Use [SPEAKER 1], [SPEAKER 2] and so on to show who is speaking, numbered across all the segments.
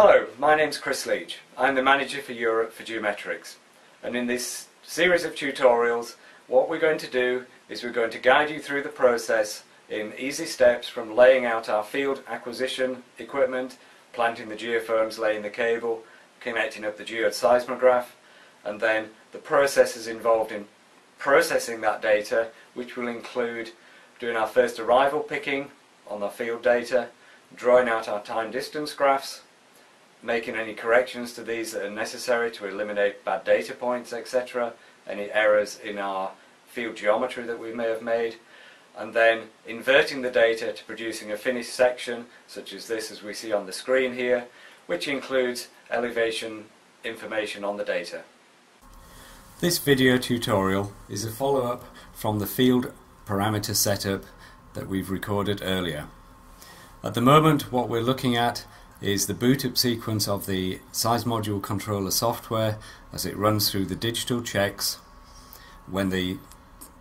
[SPEAKER 1] Hello, my name's Chris Leach. I'm the manager for Europe for Geometrics. And in this series of tutorials, what we're going to do is we're going to guide you through the process in easy steps from laying out our field acquisition equipment, planting the geophones, laying the cable, connecting up the geode seismograph, and then the processes involved in processing that data, which will include doing our first arrival picking on our field data, drawing out our time distance graphs, making any corrections to these that are necessary to eliminate bad data points, etc., any errors in our field geometry that we may have made, and then inverting the data to producing a finished section, such as this as we see on the screen here, which includes elevation information on the data. This video tutorial is a follow-up from the field parameter setup that we've recorded earlier. At the moment what we're looking at is the boot up sequence of the Seismodule controller software as it runs through the digital checks when the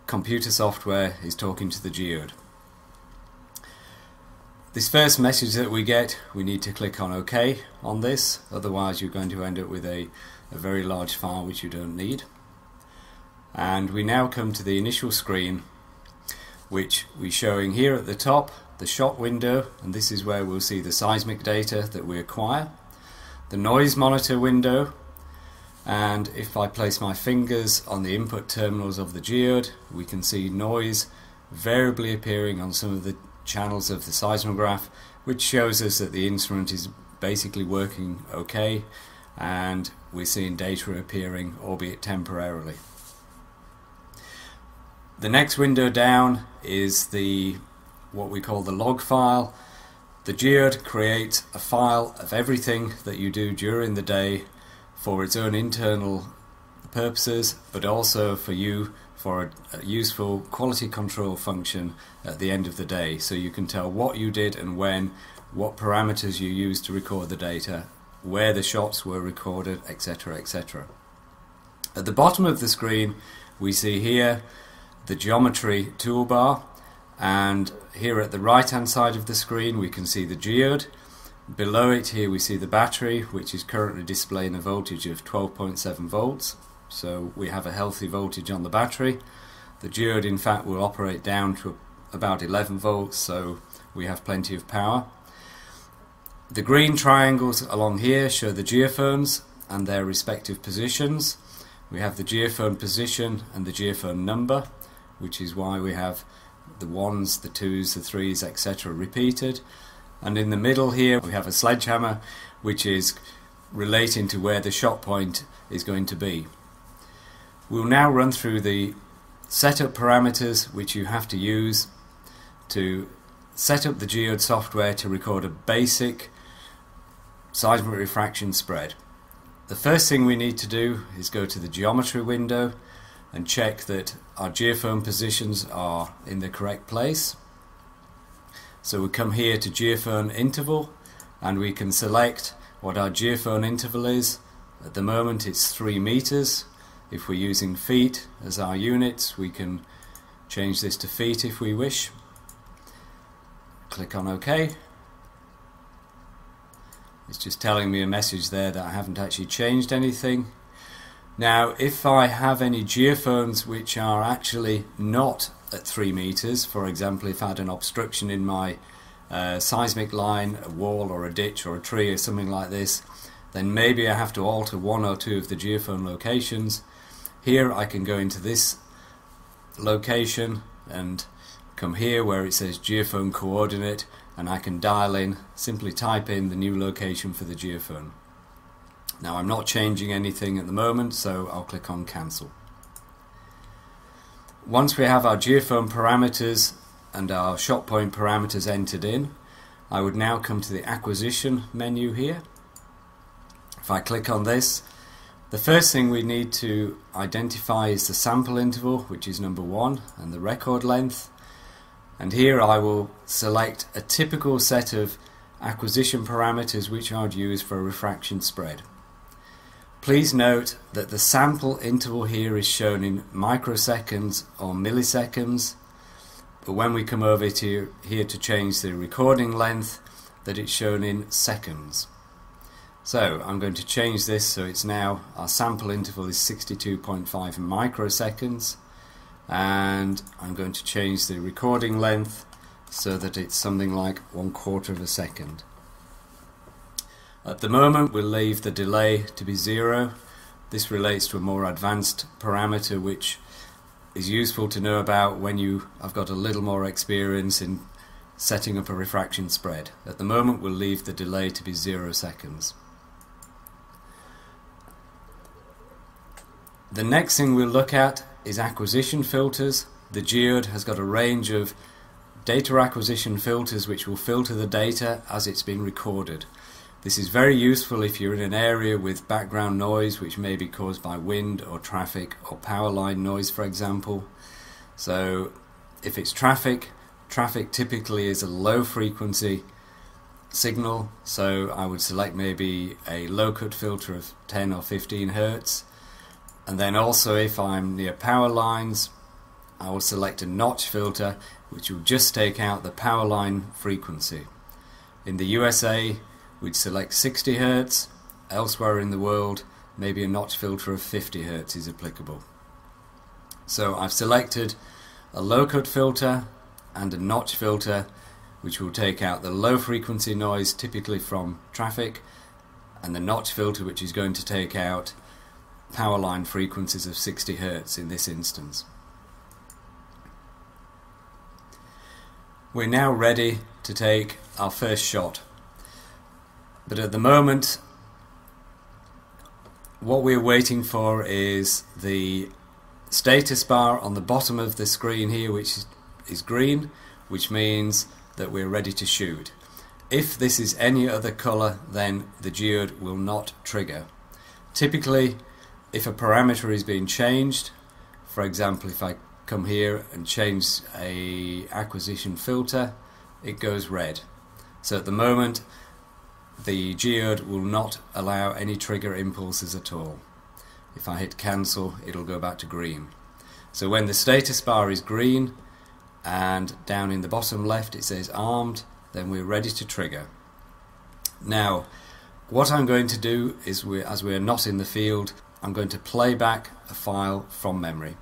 [SPEAKER 1] computer software is talking to the geode. This first message that we get, we need to click on OK on this, otherwise you're going to end up with a, a very large file which you don't need. And we now come to the initial screen which we're showing here at the top the shot window and this is where we'll see the seismic data that we acquire the noise monitor window and if I place my fingers on the input terminals of the geode we can see noise variably appearing on some of the channels of the seismograph which shows us that the instrument is basically working okay and we're seeing data appearing albeit temporarily. The next window down is the what we call the log file. The geode creates a file of everything that you do during the day for its own internal purposes, but also for you for a, a, useful quality control function at the end of the day. So you can tell what you did and when, what parameters you used to record the data, where the shots were recorded, etc. etc. At the bottom of the screen, we see here the geometry toolbar and here at the right hand side of the screen we can see the geode below it here we see the battery which is currently displaying a voltage of 12.7 volts. So we have a healthy voltage on the battery. The geode in fact will operate down to about 11 volts so we have plenty of power. The green triangles along here show the geophones and their respective positions. We have the geophone position and the geophone number which is why we have the ones, the twos, the threes, etc. repeated. And in the middle here we have a sledgehammer which is relating to where the shot point is going to be. We'll now run through the setup parameters which you have to use to set up the geode software to record a basic seismic refraction spread. The first thing we need to do is go to the geometry window and check that our geophone positions are in the correct place. So we come here to geophone interval and we can select what our geophone interval is. At the moment it's 3 meters. If we're using feet as our units we can change this to feet if we wish. Click on OK. It's just telling me a message there that I haven't actually changed anything. Now, if I have any geophones which are actually not at 3 meters, for example, if I had an obstruction in my uh, seismic line, a wall or a ditch or a tree or something like this, then maybe I have to alter one or two of the geophone locations. Here I can go into this location and come here where it says geophone coordinate and I can dial in, simply type in the new location for the geophone. Now I'm not changing anything at the moment so I'll click on cancel. Once we have our geophone parameters and our shot point parameters entered in I would now come to the acquisition menu here. If I click on this the first thing we need to identify is the sample interval which is number one and the record length and here I will select a typical set of acquisition parameters which I would use for a refraction spread. Please note that the sample interval here is shown in microseconds or milliseconds but when we come over to here to change the recording length that it's shown in seconds. So I'm going to change this so it's now our sample interval is 62.5 microseconds and I'm going to change the recording length so that it's something like one quarter of a second. At the moment we'll leave the delay to be zero. This relates to a more advanced parameter which is useful to know about when you have got a little more experience in setting up a refraction spread. At the moment we'll leave the delay to be zero seconds. The next thing we'll look at is acquisition filters. The geode has got a range of data acquisition filters which will filter the data as it's being recorded. This is very useful if you're in an area with background noise which may be caused by wind or traffic or power line noise for example. So if it's traffic, traffic typically is a low frequency signal so I would select maybe a low cut filter of 10 or 15 hertz and then also if I'm near power lines, I will select a notch filter which will just take out the power line frequency. In the USA, we'd select 60 Hz. Elsewhere in the world, maybe a notch filter of 50 Hz is applicable. So I've selected a low cut filter and a notch filter which will take out the low frequency noise typically from traffic and the notch filter which is going to take out power line frequencies of 60 Hz in this instance. We're now ready to take our first shot. But at the moment, what we're waiting for is the status bar on the bottom of the screen here, which is green, which means that we're ready to shoot. If this is any other colour, then the geode will not trigger. Typically, if a parameter is being changed, for example, if I come here and change a acquisition filter, it goes red. So at the moment, the geode will not allow any trigger impulses at all. If I hit cancel, it'll go back to green. So when the status bar is green and down in the bottom left it says armed, then we're ready to trigger. Now, what I'm going to do is, we, as we're not in the field, I'm going to play back a file from memory.